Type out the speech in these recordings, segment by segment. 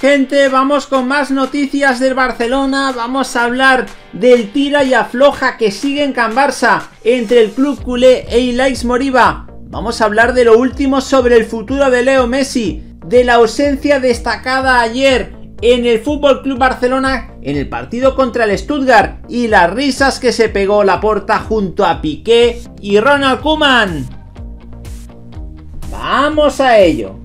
Gente, vamos con más noticias del Barcelona, vamos a hablar del tira y afloja que sigue en Can Barça entre el club culé e Ilaix Moriba. Vamos a hablar de lo último sobre el futuro de Leo Messi, de la ausencia destacada ayer en el Fútbol Club Barcelona en el partido contra el Stuttgart y las risas que se pegó la porta junto a Piqué y Ronald Koeman. Vamos a ello.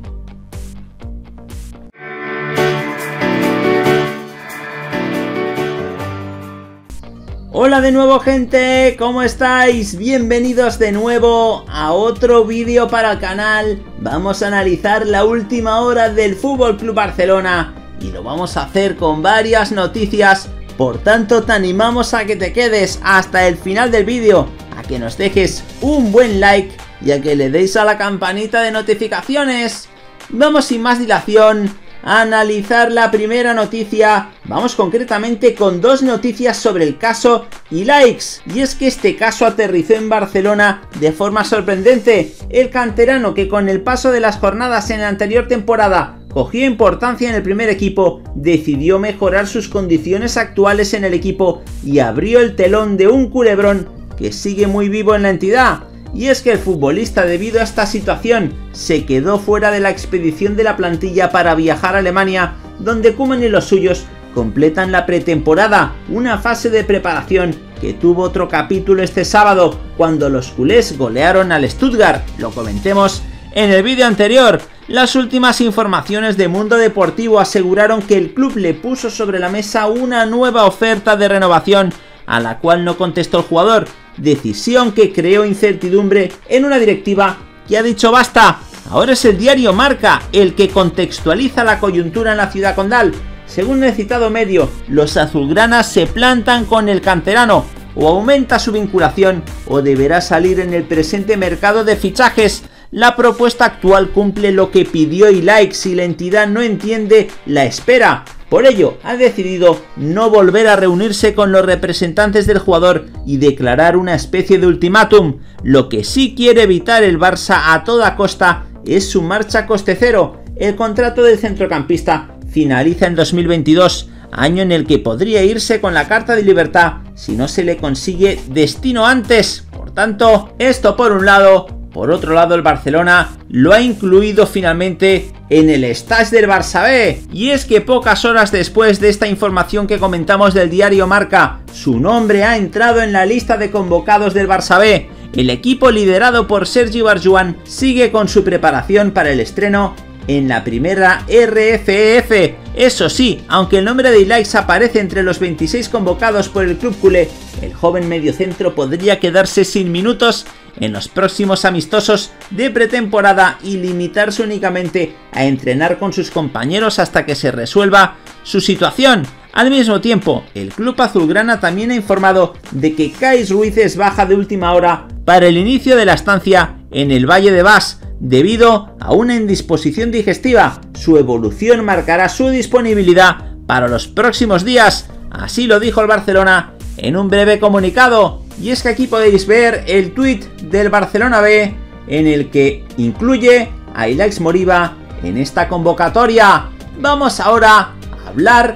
Hola de nuevo gente, ¿cómo estáis? Bienvenidos de nuevo a otro vídeo para el canal. Vamos a analizar la última hora del Fútbol Club Barcelona y lo vamos a hacer con varias noticias. Por tanto, te animamos a que te quedes hasta el final del vídeo, a que nos dejes un buen like y a que le deis a la campanita de notificaciones. Vamos sin más dilación analizar la primera noticia. Vamos concretamente con dos noticias sobre el caso likes. Y es que este caso aterrizó en Barcelona de forma sorprendente. El canterano que con el paso de las jornadas en la anterior temporada cogió importancia en el primer equipo, decidió mejorar sus condiciones actuales en el equipo y abrió el telón de un culebrón que sigue muy vivo en la entidad y es que el futbolista debido a esta situación se quedó fuera de la expedición de la plantilla para viajar a Alemania, donde Kuman y los suyos completan la pretemporada, una fase de preparación que tuvo otro capítulo este sábado cuando los culés golearon al Stuttgart, lo comentemos en el vídeo anterior. Las últimas informaciones de Mundo Deportivo aseguraron que el club le puso sobre la mesa una nueva oferta de renovación a la cual no contestó el jugador, decisión que creó incertidumbre en una directiva que ha dicho basta. Ahora es el diario Marca el que contextualiza la coyuntura en la ciudad condal. Según el citado medio, los azulgranas se plantan con el canterano, o aumenta su vinculación o deberá salir en el presente mercado de fichajes. La propuesta actual cumple lo que pidió like si la entidad no entiende la espera. Por ello, ha decidido no volver a reunirse con los representantes del jugador y declarar una especie de ultimátum. Lo que sí quiere evitar el Barça a toda costa es su marcha coste cero. El contrato del centrocampista finaliza en 2022, año en el que podría irse con la carta de libertad si no se le consigue destino antes. Por tanto, esto por un lado, por otro lado, el Barcelona lo ha incluido finalmente en el stage del Barça B. Y es que pocas horas después de esta información que comentamos del diario Marca, su nombre ha entrado en la lista de convocados del Barça B. El equipo liderado por Sergi Barjuan sigue con su preparación para el estreno en la primera RFEF. Eso sí, aunque el nombre de Ilaix aparece entre los 26 convocados por el club culé, el joven mediocentro podría quedarse sin minutos en los próximos amistosos de pretemporada y limitarse únicamente a entrenar con sus compañeros hasta que se resuelva su situación. Al mismo tiempo, el club azulgrana también ha informado de que Kais Ruiz es baja de última hora para el inicio de la estancia en el Valle de Bas, debido a una indisposición digestiva. Su evolución marcará su disponibilidad para los próximos días, así lo dijo el Barcelona en un breve comunicado. Y es que aquí podéis ver el tweet del Barcelona B en el que incluye a Ilaix Moriba en esta convocatoria. Vamos ahora a hablar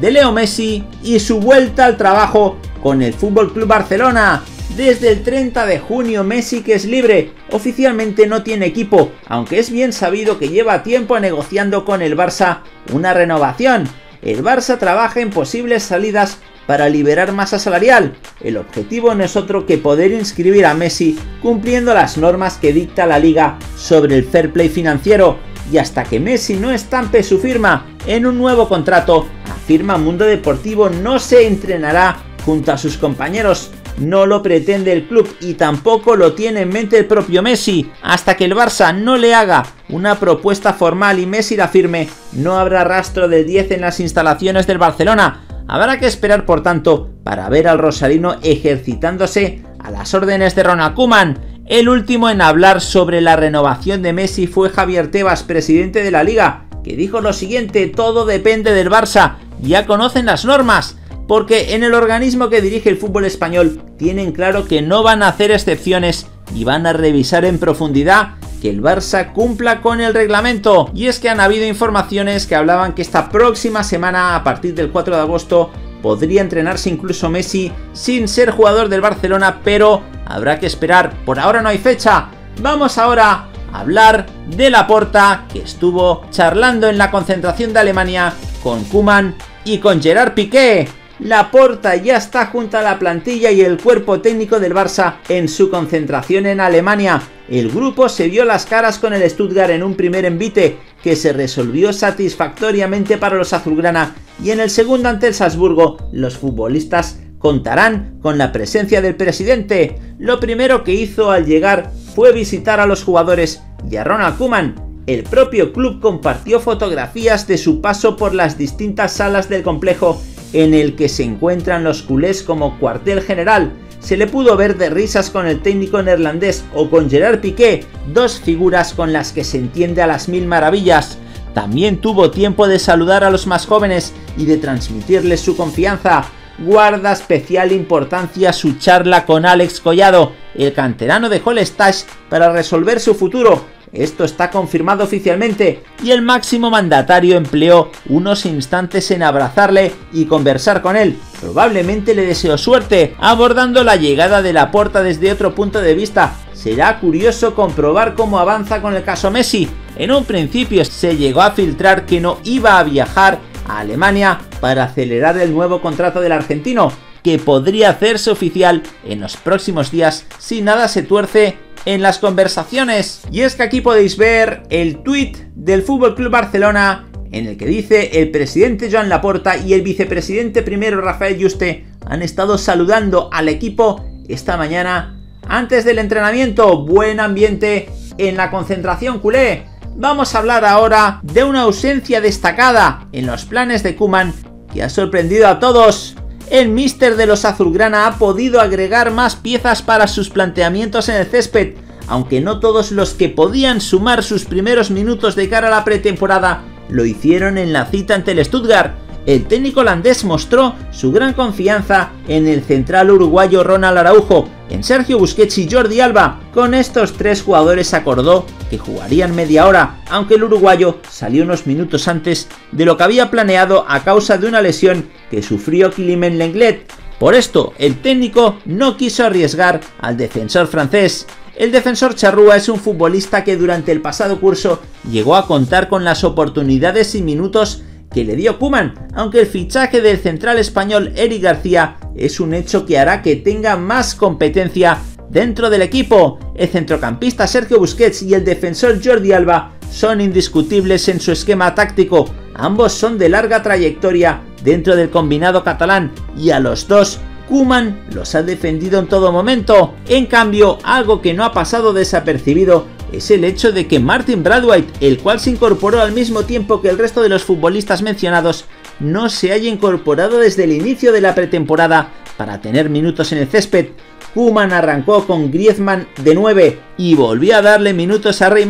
de Leo Messi y su vuelta al trabajo con el Fútbol Club Barcelona. Desde el 30 de junio Messi que es libre, oficialmente no tiene equipo, aunque es bien sabido que lleva tiempo negociando con el Barça una renovación. El Barça trabaja en posibles salidas para liberar masa salarial. El objetivo no es otro que poder inscribir a Messi cumpliendo las normas que dicta la liga sobre el fair play financiero. Y hasta que Messi no estampe su firma en un nuevo contrato, afirma Mundo Deportivo no se entrenará junto a sus compañeros no lo pretende el club y tampoco lo tiene en mente el propio Messi. Hasta que el Barça no le haga una propuesta formal y Messi la firme, no habrá rastro del 10 en las instalaciones del Barcelona. Habrá que esperar, por tanto, para ver al Rosarino ejercitándose a las órdenes de Ronald Koeman. El último en hablar sobre la renovación de Messi fue Javier Tebas, presidente de la liga, que dijo lo siguiente, todo depende del Barça, ya conocen las normas, porque en el organismo que dirige el fútbol español tienen claro que no van a hacer excepciones y van a revisar en profundidad que el Barça cumpla con el reglamento. Y es que han habido informaciones que hablaban que esta próxima semana, a partir del 4 de agosto, podría entrenarse incluso Messi sin ser jugador del Barcelona, pero habrá que esperar. Por ahora no hay fecha. Vamos ahora a hablar de la porta que estuvo charlando en la concentración de Alemania con Kuman y con Gerard Piqué. La Porta ya está junto a la plantilla y el cuerpo técnico del Barça en su concentración en Alemania. El grupo se vio las caras con el Stuttgart en un primer envite que se resolvió satisfactoriamente para los azulgrana y en el segundo ante el Salzburgo los futbolistas contarán con la presencia del presidente. Lo primero que hizo al llegar fue visitar a los jugadores y a Ronald Koeman. El propio club compartió fotografías de su paso por las distintas salas del complejo en el que se encuentran los culés como cuartel general. Se le pudo ver de risas con el técnico neerlandés o con Gerard Piqué, dos figuras con las que se entiende a las mil maravillas. También tuvo tiempo de saludar a los más jóvenes y de transmitirles su confianza. Guarda especial importancia su charla con Alex Collado. El canterano dejó el stage para resolver su futuro esto está confirmado oficialmente y el máximo mandatario empleó unos instantes en abrazarle y conversar con él. Probablemente le deseó suerte, abordando la llegada de la puerta desde otro punto de vista. Será curioso comprobar cómo avanza con el caso Messi. En un principio se llegó a filtrar que no iba a viajar a Alemania para acelerar el nuevo contrato del argentino, que podría hacerse oficial en los próximos días si nada se tuerce en las conversaciones. Y es que aquí podéis ver el tweet del Fútbol Club Barcelona en el que dice el presidente Joan Laporta y el vicepresidente primero Rafael Juste han estado saludando al equipo esta mañana antes del entrenamiento. Buen ambiente en la concentración culé. Vamos a hablar ahora de una ausencia destacada en los planes de Kuman que ha sorprendido a todos. El mister de los azulgrana ha podido agregar más piezas para sus planteamientos en el césped, aunque no todos los que podían sumar sus primeros minutos de cara a la pretemporada lo hicieron en la cita ante el Stuttgart. El técnico holandés mostró su gran confianza en el central uruguayo Ronald Araujo, en Sergio Busquets y Jordi Alba. Con estos tres jugadores acordó que jugarían media hora, aunque el uruguayo salió unos minutos antes de lo que había planeado a causa de una lesión que sufrió Kilimen Lenglet. Por esto, el técnico no quiso arriesgar al defensor francés. El defensor charrúa es un futbolista que durante el pasado curso llegó a contar con las oportunidades y minutos que le dio Kuman, aunque el fichaje del central español Eric García es un hecho que hará que tenga más competencia dentro del equipo. El centrocampista Sergio Busquets y el defensor Jordi Alba son indiscutibles en su esquema táctico. Ambos son de larga trayectoria dentro del combinado catalán y a los dos Kuman los ha defendido en todo momento. En cambio, algo que no ha pasado desapercibido es el hecho de que Martin Bradwhite, el cual se incorporó al mismo tiempo que el resto de los futbolistas mencionados, no se haya incorporado desde el inicio de la pretemporada para tener minutos en el césped. Kuman arrancó con Griezmann de 9 y volvió a darle minutos a Rey.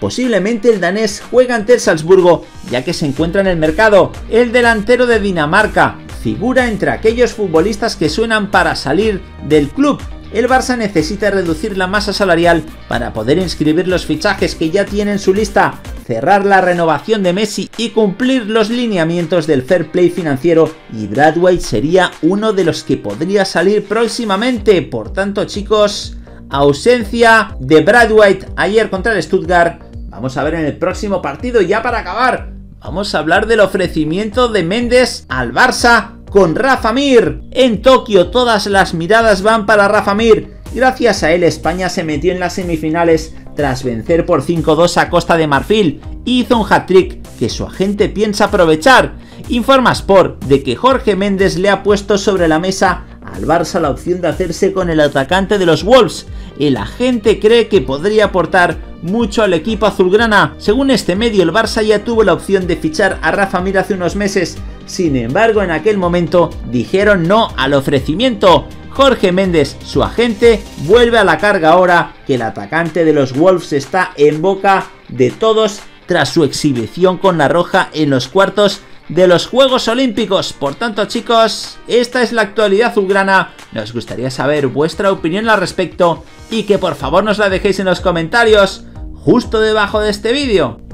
Posiblemente el danés juega ante el Salzburgo, ya que se encuentra en el mercado. El delantero de Dinamarca figura entre aquellos futbolistas que suenan para salir del club el Barça necesita reducir la masa salarial para poder inscribir los fichajes que ya tiene en su lista, cerrar la renovación de Messi y cumplir los lineamientos del fair play financiero y Bradway sería uno de los que podría salir próximamente. Por tanto chicos, ausencia de Bradway ayer contra el Stuttgart. Vamos a ver en el próximo partido ya para acabar. Vamos a hablar del ofrecimiento de Méndez al Barça con Rafa Mir. En Tokio todas las miradas van para Rafa Mir. Gracias a él España se metió en las semifinales tras vencer por 5-2 a Costa de Marfil hizo un hat-trick que su agente piensa aprovechar. Informa Sport de que Jorge Méndez le ha puesto sobre la mesa al Barça la opción de hacerse con el atacante de los Wolves. El agente cree que podría aportar mucho al equipo azulgrana. Según este medio, el Barça ya tuvo la opción de fichar a Rafa Mir hace unos meses. Sin embargo, en aquel momento dijeron no al ofrecimiento. Jorge Méndez, su agente, vuelve a la carga ahora que el atacante de los Wolves está en boca de todos tras su exhibición con la roja en los cuartos de los Juegos Olímpicos. Por tanto, chicos, esta es la actualidad azulgrana. Nos gustaría saber vuestra opinión al respecto y que por favor nos la dejéis en los comentarios. justo debajo de este vídeo.